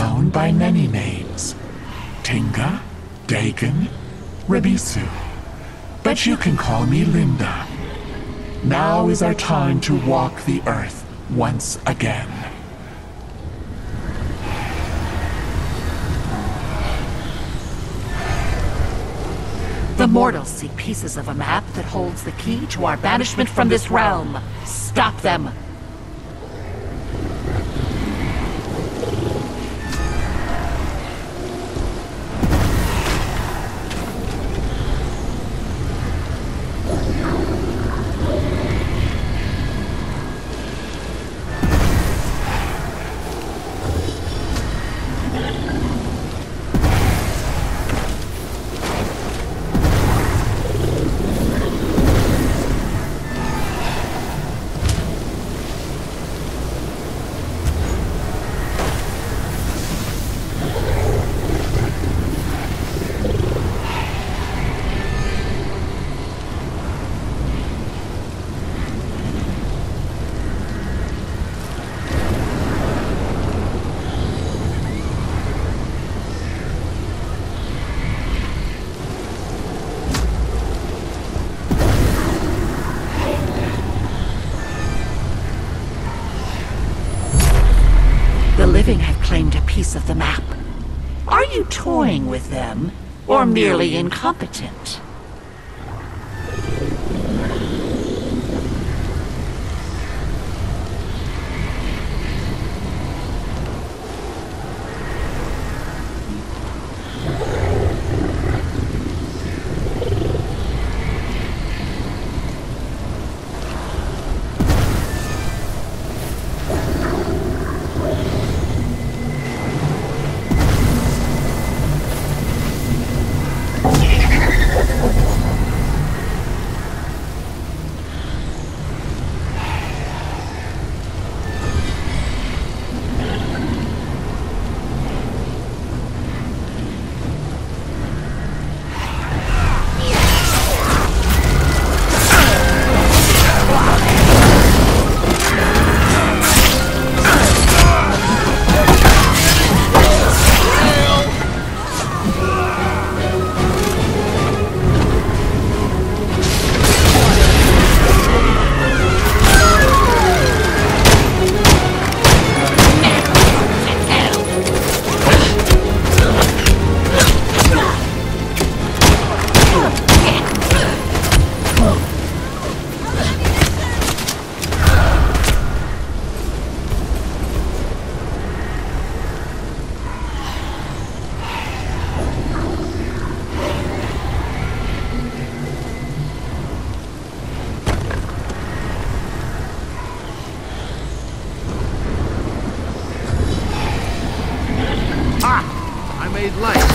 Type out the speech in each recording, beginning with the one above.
known by many names. Tinga, Dagon, Rebisu. But you can call me Linda. Now is our time to walk the earth once again. The mortals seek pieces of a map that holds the key to our banishment from this realm. Stop them! Of the map. Are you toying with them, or merely incompetent? Made light.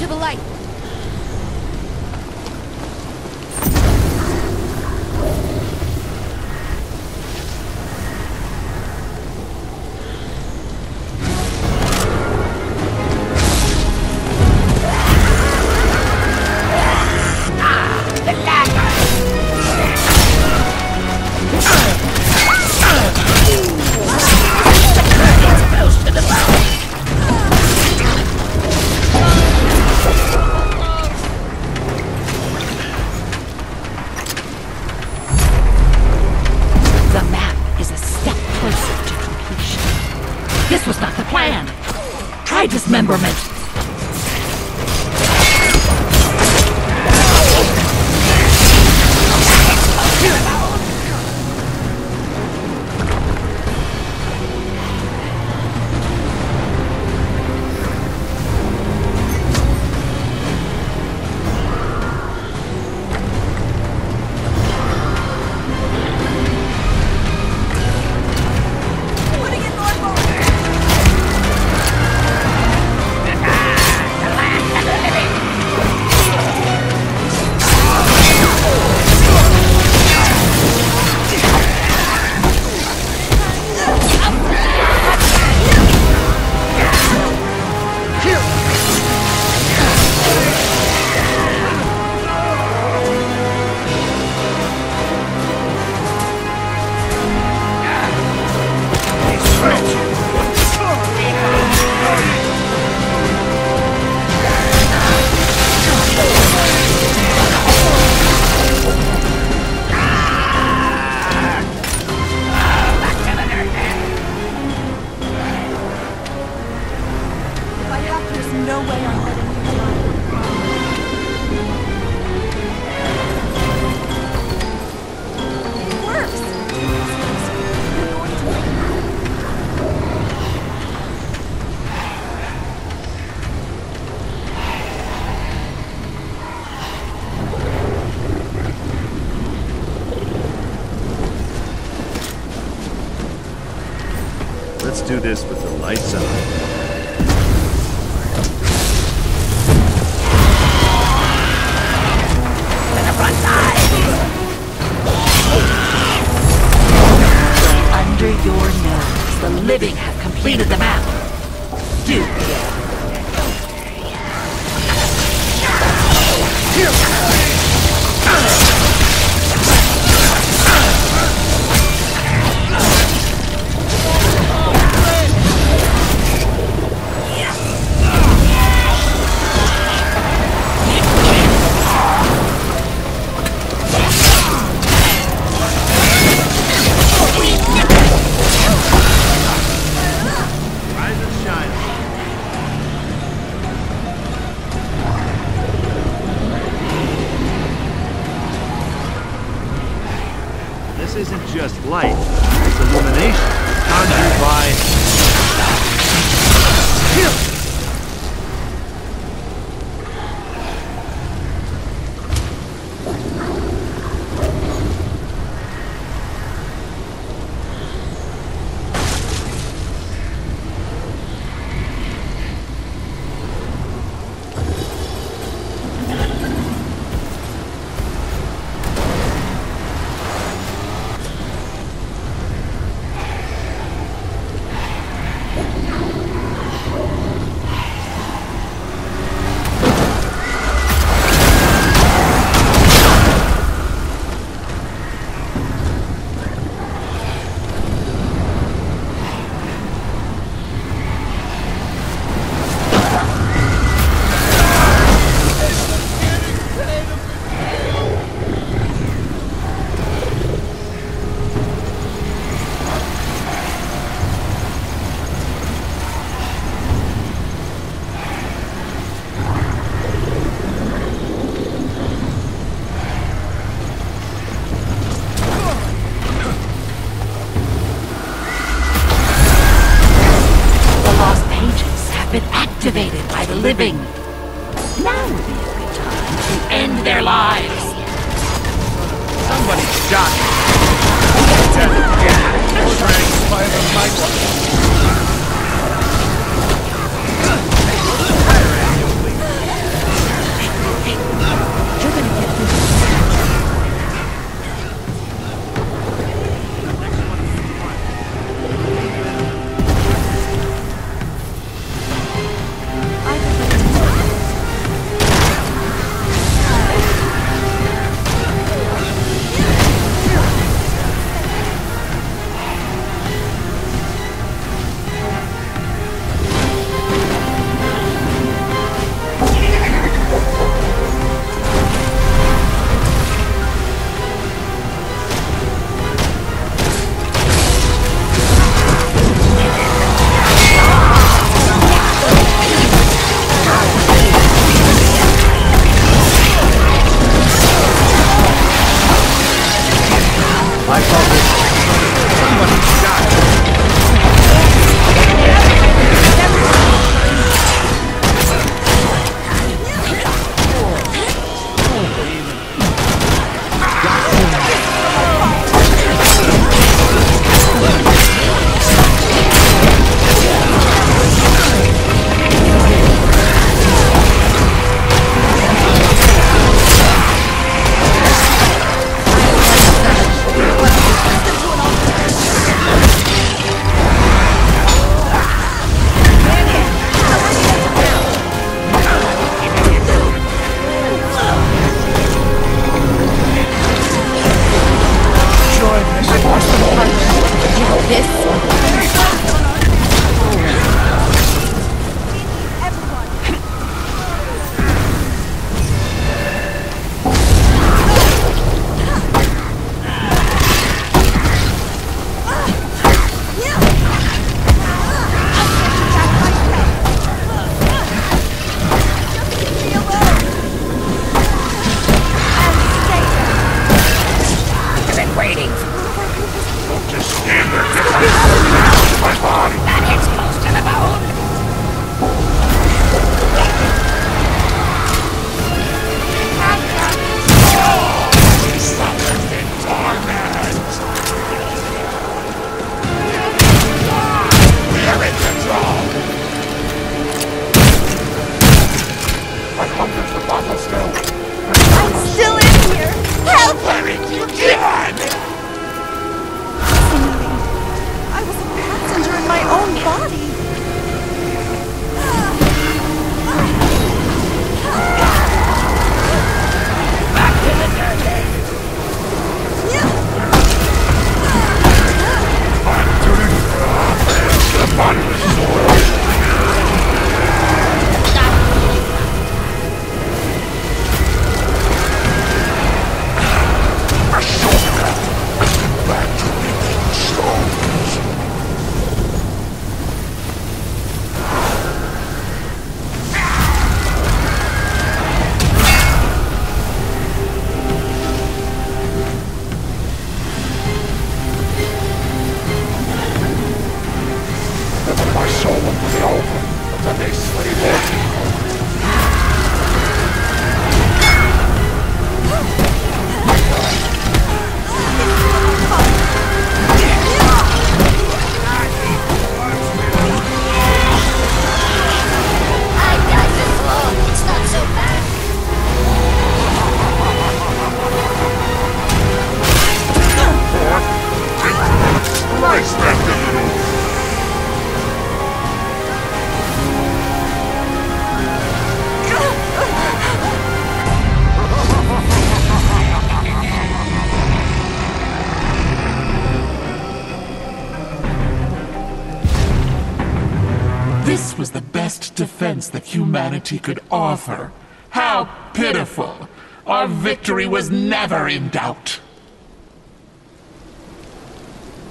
To the light. Do this with the lights on. Under your nose, the living have completed the light, living. Now would be a good time to end their lives. Somebody shot me. this was the best defense that humanity could offer. How pitiful! Our victory was never in doubt.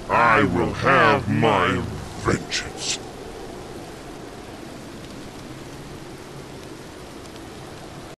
I will have my vengeance.